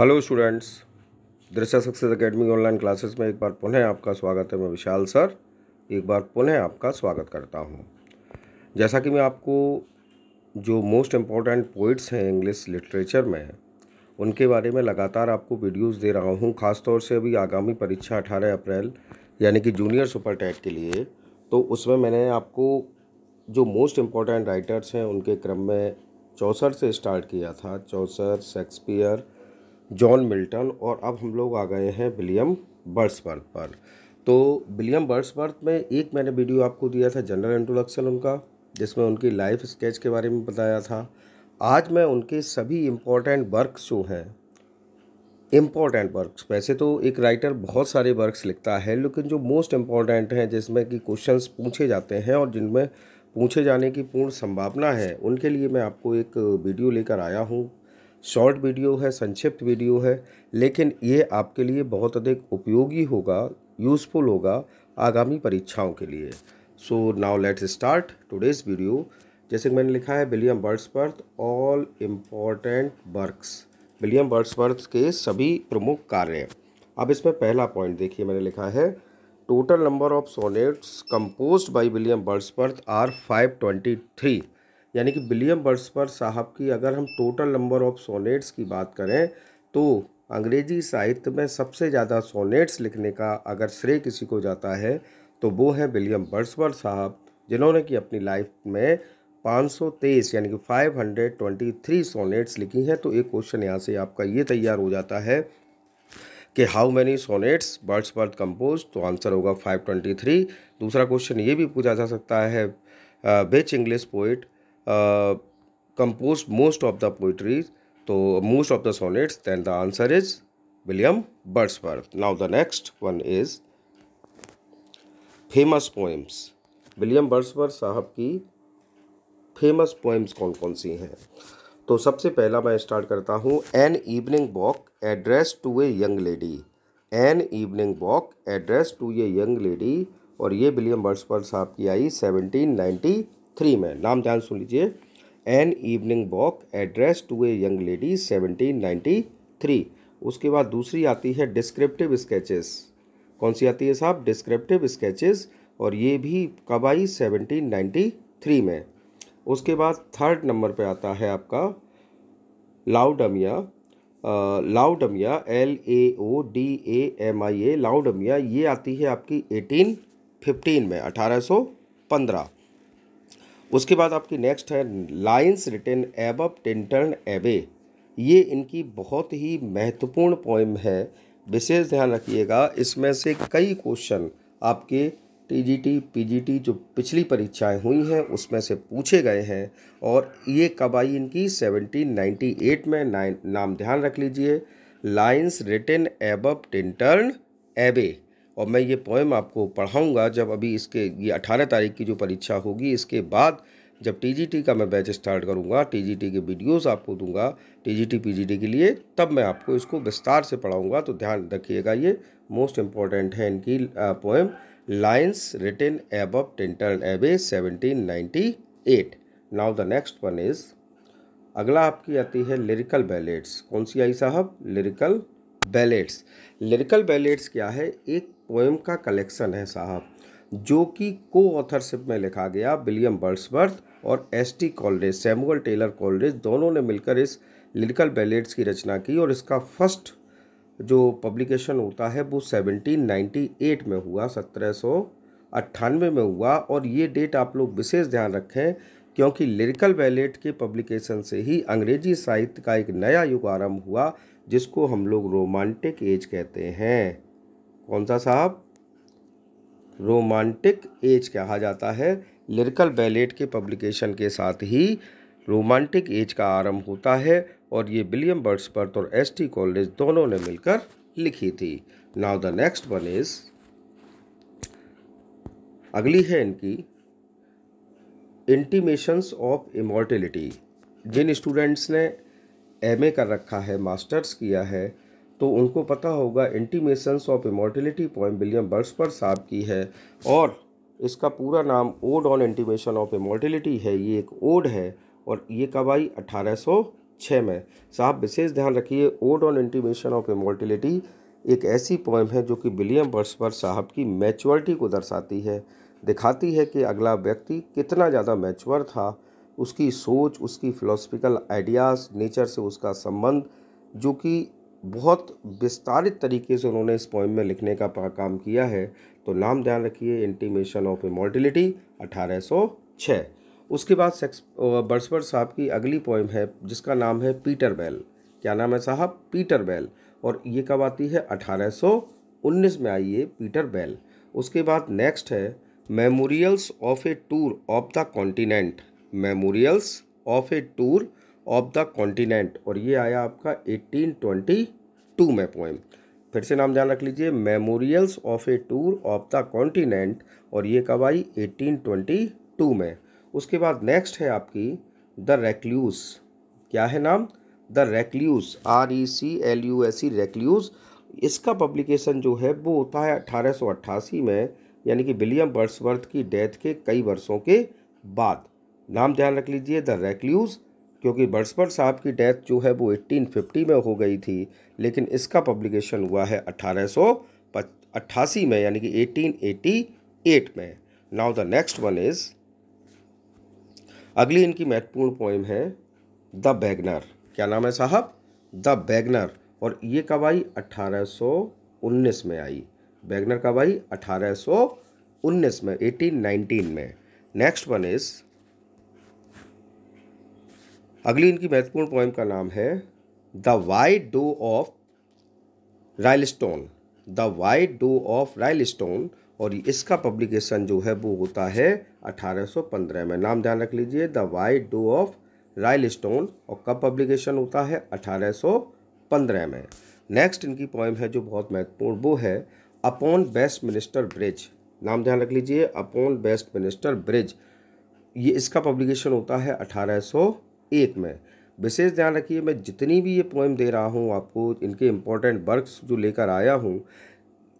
Hello students, Drishya success academy online classes में एक बार पुनः आपका स्वागत है। मैं विशाल सर, एक बार पुनः आपका स्वागत करता हूँ। जैसा कि मैं आपको जो मोस्ट इंपॉर्टेंट पोइट्स हैं इंग्लिश लिटरेचर में, उनके बारे में लगातार आपको वीडियोस दे रहा हूँ, ख़ासतौर से अभी आगामी परीक्षा 18 अप्रैल, यानी कि जूनियर सुपर टैट के लिए। तो उसमें मैंने आपको जो मोस्ट इंपॉर्टेंट राइटर्स हैं, उनके क्रम में चौसर से स्टार्ट किया था, चौसर शेक्सपियर जॉन मिल्टन और अब हम लोग आ गए हैं विलियम बर्ड्सवर्थ पर। तो विलियम बर्ड्सवर्थ में एक मैंने वीडियो आपको दिया था जनरल इंट्रोडक्शन उनका, जिसमें उनकी लाइफ स्केच के बारे में बताया था। आज मैं उनके सभी इम्पोर्टेंट वर्क्स जो हैं इंपॉर्टेंट वर्क्स वैसे तो एक राइटर बहुत सारे वर्क्स लिखता है, लेकिन जो मोस्ट इंपॉर्टेंट हैं, जिसमें कि क्वेश्चंस पूछे जाते हैं और जिनमें पूछे जाने की पूर्ण संभावना है, उनके लिए मैं आपको एक वीडियो लेकर आया हूँ। शॉर्ट वीडियो है, संक्षिप्त वीडियो है, लेकिन ये आपके लिए बहुत अधिक उपयोगी होगा यूज़फुल होगा आगामी परीक्षाओं के लिए। So now let's start today's video जैसे कि मैंने लिखा है William Wordsworth all important works William Wordsworth के सभी प्रमुख कार्य अब इसमें पहला पॉइंट देखिए, मैंने लिखा है total number of sonnets composed by William Wordsworth are 523 यानी कि विलियम बर्ड्सवर्थ साहब की अगर हम टोटल नंबर ऑफ़ सोनेट्स की बात करें तो अंग्रेज़ी साहित्य में सबसे ज़्यादा सोनेट्स लिखने का अगर श्रेय किसी को जाता है तो वो है विलियम बर्ड्सवर्थ साहब, जिन्होंने कि अपनी लाइफ में 523 यानी कि 523 सोनेट्स लिखी हैं। तो एक क्वेश्चन यहाँ से आपका ये तैयार हो जाता है कि how many sonnets Wordsworth compose तो आंसर होगा 523 दूसरा क्वेश्चन ये भी पूछा जा सकता है which English poet composed most of the poetry so, most of the sonnets, then the answer is william wordsworth. Now, the next one is famous poems William Wordsworth साहब की फ़ेमस पोएम्स कौन कौन सी हैं? तो सबसे पहला मैं स्टार्ट करता हूँ. An evening walk address to a young lady an evening walk address to a young lady और ये विलियम बर्ड्सवर्थ साहब की आई सेवनटीन नाइन्टी थ्री में, नाम ध्यान सुन लीजिए। An evening walk address to a young lady seventeen ninety three उसके बाद दूसरी आती है डिस्क्रिप्टिव स्केचेस कौन सी आती है साहब? डिस्क्रिप्टिव स्केचेस और ये भी कब आई? सेवनटीन नाइन्टी थ्री में। उसके बाद थर्ड नंबर पे आता है आपका। Laodamia Laodamia L A O D A M I A Laodamia ये आती है आपकी एटीन फिफ्टीन में, अठारह सौ पंद्रह। उसके बाद आपकी नेक्स्ट है lines written above Tintern Abbey ये इनकी बहुत ही महत्वपूर्ण पोइम है। विशेष ध्यान रखिएगा, इसमें से कई क्वेश्चन आपके टीजीटी पीजीटी जो पिछली परीक्षाएँ हुई हैं, उसमें से पूछे गए हैं। और ये कब आई इनकी? 1798 में। नाम ध्यान रख लीजिए। Lines written above Tintern Abbey और मैं ये पोएम आपको पढ़ाऊँगा जब अभी इसके, ये अठारह तारीख की जो परीक्षा होगी, इसके बाद जब टीजीटी का मैं बैच स्टार्ट करूँगा टीजीटी के वीडियोस आपको दूँगा टीजीटी पीजीटी के लिए, तब मैं आपको इसको विस्तार से पढ़ाऊँगा। तो ध्यान रखिएगा, ये मोस्ट इंपॉर्टेंट है इनकी poem lines written above Tintern Abbey seventeen ninety eight now the next one is अगला आपकी आती है लिरिकल बैलेट्स कौन सी आई साहब? लिरिकल बैलेट्स लिरिकल बैलेट्स क्या है? एक पोएम का कलेक्शन है साहब, जो कि को ऑथरशिप में लिखा गया विलियम बर्ड्सवर्थ और S T Coleridge, Samuel Taylor Coleridge, दोनों ने मिलकर इस लिरिकल बैलेट्स की रचना की और इसका फ़र्स्ट जो पब्लिकेशन होता है वो 1798 में हुआ, सत्रह सौ अट्ठानवे में हुआ और ये डेट आप लोग विशेष ध्यान रखें क्योंकि लिरिकल बैलेट के पब्लिकेशन से ही अंग्रेज़ी साहित्य का एक नया युग आरंभ हुआ, जिसको हम लोग रोमांटिक एज कहते हैं। कौन सा साहब? रोमांटिक एज कहा जाता है। लिरिकल बैलेट के पब्लिकेशन के साथ ही रोमांटिक एज का आरंभ होता है और ये विलियम बर्ड्सवर्थ और एस टी कॉलेज दोनों ने मिलकर लिखी थी। Now the next one is, अगली है इनकी इंटीमेशंस ऑफ़ इमोर्टिलिटी जिन स्टूडेंट्स ने एमए कर रखा है मास्टर्स किया है तो उनको पता होगा intimations of immortality poem William Wordsworth साहब की है। और इसका पूरा नाम ode on intimation of immortality है, ये एक ओड है, और ये कब आई? अठारह सौ छः में। साहब, विशेष ध्यान रखिए ode on intimation of immortality एक ऐसी पोएम है जो कि विलियम वर्ड्सवर्थ साहब की मैच्योरिटी को दर्शाती है। दिखाती है कि अगला व्यक्ति कितना ज़्यादा मैच्योर था, उसकी सोच, उसकी फ़िलोसफिकल आइडियाज़ नेचर से उसका संबंध, जो कि बहुत विस्तारित तरीके से उन्होंने इस पोइम में लिखने का काम किया है। तो नाम ध्यान रखिए इंटीमेशन ऑफ़ इमोर्टिलिटी 1806 उसके बाद सेक्स साहब की अगली पोइम है, जिसका नाम है पीटर बेल क्या नाम है साहब? पीटर बेल और ये कब आती है? 1819 में आई है पीटर बेल उसके बाद नेक्स्ट है memorials of a tour of the continent memorials of a tour of the continent और ये आया आपका 1822 में पोएम फिर से नाम ध्यान रख लीजिए. Memorials of a tour of the continent और ये कब आई? 1822 में. उसके बाद नेक्स्ट है आपकी द रेक्ल्यूस क्या है नाम? The recluse R E C L U S E recluse इसका पब्लिकेशन जो है, वो होता है अठारह में, यानी कि विलियम बर्ड्सवर्थ की डेथ के कई वर्षों के बाद. नाम ध्यान रख लीजिए. द रेक्ल्यूज क्योंकि बर्सपर साहब की डेथ जो है वो 1850 में हो गई थी, लेकिन इसका पब्लिकेशन हुआ है अट्ठासी में, यानी कि 1888 में। Now the next one is, अगली इनकी महत्वपूर्ण पोइम है, द बैगनर। क्या नाम है साहब? The waggoner. और ये कब आई 1819 में आई। बैगनर कब आई 1819 में 1819 में। नेक्स्ट वन इज़ अगली इनकी महत्वपूर्ण पोएम का नाम है the white doe of Rylstone the white doe of Rylstone और इसका पब्लिकेशन जो है वो होता है 1815 में। नाम ध्यान रख लीजिए। The white doe of Rylstone और कब पब्लिकेशन होता है? 1815 में। नेक्स्ट इनकी पोएम है जो बहुत महत्वपूर्ण, वो है अपॉन बेस्ट मिनिस्टर ब्रिज नाम ध्यान रख लीजिए। अपॉन बेस्ट मिनिस्टर ब्रिज ये इसका पब्लिकेशन होता है 1801 में। विशेष ध्यान रखिए, मैं जितनी भी ये पोएम दे रहा हूँ, आपको इनके इम्पोर्टेंट वर्क्स जो लेकर आया हूँ,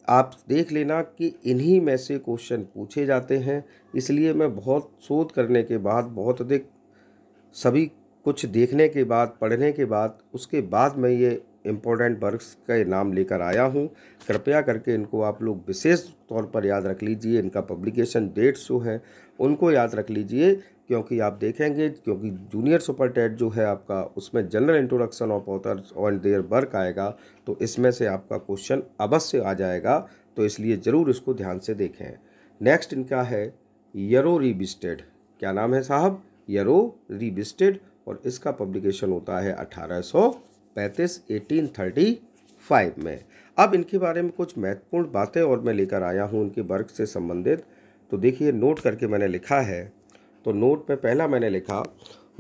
आप देख लेना कि इन्हीं में से क्वेश्चन पूछे जाते हैं। इसलिए मैं बहुत शोध करने के बाद, बहुत अधिक सभी कुछ देखने के बाद, पढ़ने के बाद, उसके बाद मैं ये इम्पोर्टेंट वर्क्स का नाम लेकर आया हूँ। कृपया करके इनको आप लोग विशेष तौर पर याद रख लीजिए। इनका पब्लिकेशन डेट्स जो हैं, उनको याद रख लीजिए। क्योंकि आप देखेंगे, क्योंकि जूनियर सुपर टेट जो है आपका, उसमें general introduction of author and their work आएगा तो इसमें से आपका क्वेश्चन अवश्य आ जाएगा तो इसलिए ज़रूर इसको ध्यान से देखें। नेक्स्ट इनका है, यरो रिबिस्टेड। क्या नाम है साहब? यरो रिविस्टेड और इसका पब्लिकेशन होता है अठारह सौ पैंतीस एटीन थर्टी फाइव में। अब इनके बारे में कुछ महत्वपूर्ण बातें और मैं लेकर आया हूँ उनके वर्क से संबंधित। तो देखिए, नोट करके मैंने लिखा है तो नोट में पहला मैंने लिखा,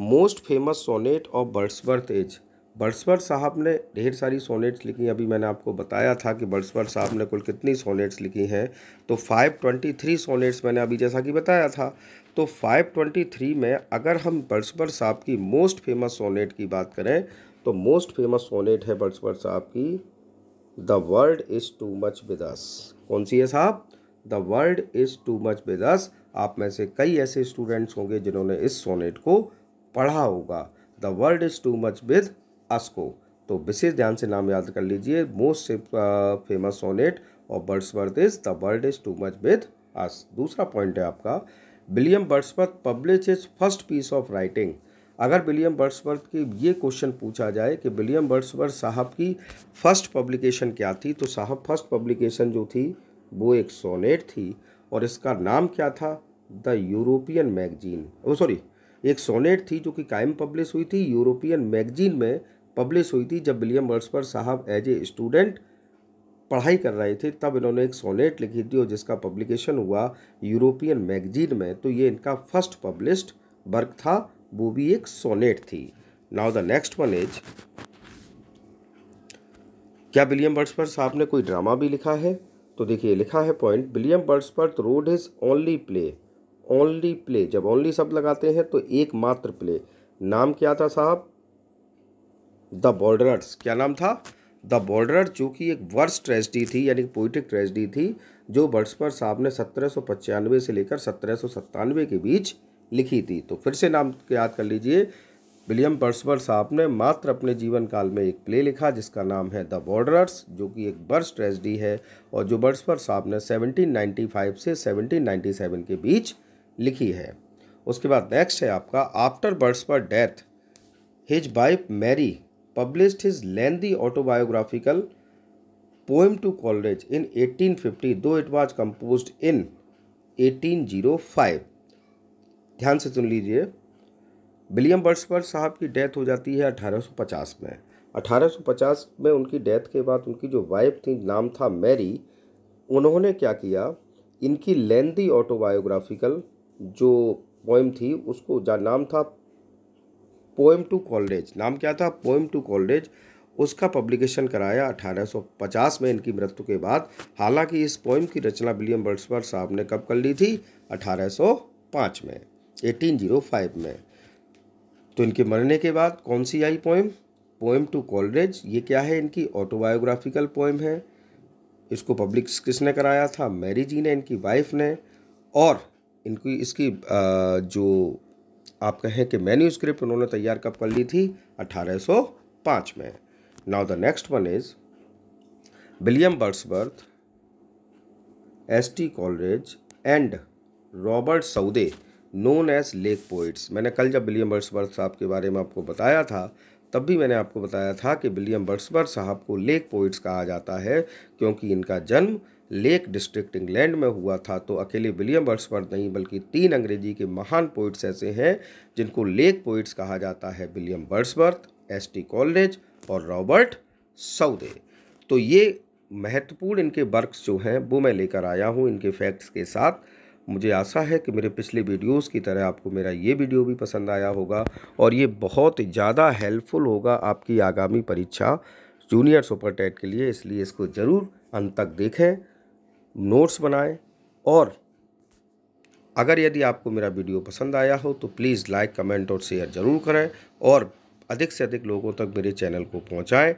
most famous sonnet of Wordsworth as Wordsworth साहब ने ढेर सारी सोनेट्स लिखी। अभी मैंने आपको बताया था कि बर्ड्सवर्थ साहब ने कुल कितनी सोनेट्स लिखी हैं। तो 523 सोनेट्स मैंने अभी जैसा कि बताया था। तो 523 में अगर हम बर्ड्सवर्थ साहब की मोस्ट फ़ेमस सोनेट की बात करें तो मोस्ट फ़ेमस सोनेट है बर्ड्सवर्थ साहब की, the world is too much with us. कौन सी है साहब? The world is too much with us. आप में से कई ऐसे स्टूडेंट्स होंगे जिन्होंने इस सोनेट को पढ़ा होगा। The world is too much with us को। तो विशेष ध्यान से नाम याद कर लीजिए मोस्ट फ़ेमस सोनेट और Wordsworth is the world is too much with us दूसरा पॉइंट है आपका William Wordsworth publish is first piece of writing अगर विलियम बर्ड्सवर्थ की ये क्वेश्चन पूछा जाए कि विलियम बर्ड्सवर्थ साहब की फ़र्स्ट पब्लिकेशन क्या थी तो साहब फ़र्स्ट पब्लिकेशन जो थी, वो एक सोनेट थी। और इसका नाम क्या था? The European magazine oh sorry एक सोनेट थी जो कि कायम पब्लिश हुई थी। यूरोपियन मैगजीन में पब्लिश हुई थी जब विलियम वर्ड्सवर्थ साहब एज ए स्टूडेंट पढ़ाई कर रहे थे। तब इन्होंने एक सोनेट लिखी थी और जिसका पब्लिकेशन हुआ यूरोपियन मैगजीन में। तो ये इनका फ़र्स्ट पब्लिश्ड वर्क था। वो भी एक सोनेट थी। Now the next one is क्या विलियम बर्ड्सवर्थ साहब ने कोई ड्रामा भी लिखा है? तो देखिए, लिखा है point William Wordsworth wrote is only play only play जब ओनली शब्द लगाते हैं तो एकमात्र प्ले नाम क्या था साहब? द बॉर्डरर्स क्या नाम था? द बॉर्डर जो कि एक वर्ष ट्रेजिडी थी, यानी पोइटिक ट्रेजिडी थी, जो वर्ड्सवर्थ साहब ने सत्रह से लेकर सत्रह के बीच लिखी थी। तो फिर से नाम याद कर लीजिए विलियम बर्सबर साहब ने मात्र अपने जीवन काल में एक प्ले लिखा जिसका नाम है द बॉर्डरर्स जो कि एक बर्स ट्रेजडी है, और जो बर्सबर साहब ने 1795 से 1797 के बीच लिखी है। उसके बाद नेक्स्ट है आपका after बर्सबर death. His wife Mary published his lengthy autobiographical poem to Coleridge in 1850 do it was composed इन 1805 ध्यान से सुन लीजिए। विलियम बर्सवर्थ साहब की डेथ हो जाती है 1850 में। 1850 में उनकी डेथ के बाद उनकी जो वाइफ थी, नाम था मैरी, उन्होंने क्या किया? इनकी लेंदी ऑटोबायोग्राफिकल जो पोइम थी, उसको जा, नाम था पोएम टू कॉलेज। नाम क्या था? Poem to Coleridge. उसका पब्लिकेशन कराया 1850 में इनकी मृत्यु के बाद। हालाँकि इस पोइम की रचना विलियम बर्ड्सवर्थ साहब ने कब कर ली थी? 1805 में 1805 में। तो इनके मरने के बाद कौन सी आई पोइम पोएम टू कॉलरेज, ये क्या है इनकी? ऑटोबायोग्राफिकल पोएम है। इसको पब्लिक किसने कराया था? मैरी जी ने, इनकी वाइफ ने। और इनकी, इसकी जो आप कहें कि मैन्यू स्क्रिप्ट उन्होंने तैयार कब कर ली थी? 1805 में। Now the next one is William Wordsworth S T Coleridge and Robert Southey known as lake poets मैंने कल जब विलियम बर्ड्सबर्थ साहब के बारे में आपको बताया था, तब भी मैंने आपको बताया था कि विलियम बर्ड्सबर्थ साहब को लेक पोइट्स कहा जाता है, क्योंकि इनका जन्म लेक डिस्ट्रिक्ट इंग्लैंड में हुआ था। तो अकेले विलियम बर्ड्सवर्थ नहीं, बल्कि तीन अंग्रेज़ी के महान पोइट्स ऐसे हैं, जिनको लेक पोइट्स कहा जाता है। William Wordsworth S T Coleridge और रॉबर्ट सऊदे तो ये महत्वपूर्ण इनके वर्क्स जो हैं, वो मैं लेकर आया हूँ इनके फैक्ट्स के साथ। मुझे आशा है कि मेरे पिछले वीडियोस की तरह आपको मेरा ये वीडियो भी पसंद आया होगा और ये बहुत ज़्यादा हेल्पफुल होगा आपकी आगामी परीक्षा जूनियर सुपर टेट के लिए। इसलिए इसको ज़रूर अंत तक देखें, नोट्स बनाएँ और अगर यदि आपको मेरा वीडियो पसंद आया हो तो प्लीज़ लाइक, कमेंट और शेयर ज़रूर करें और अधिक से अधिक लोगों तक मेरे चैनल को पहुंचाएँ।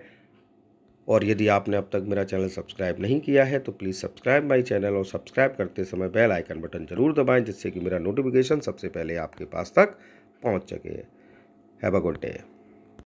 और यदि आपने अब तक मेरा चैनल सब्सक्राइब नहीं किया है तो प्लीज़ सब्सक्राइब माई चैनल और सब्सक्राइब करते समय बेल आइकन बटन ज़रूर दबाएँ, जिससे कि मेरा नोटिफिकेशन सबसे पहले आपके पास तक पहुँच सके। Have a good day.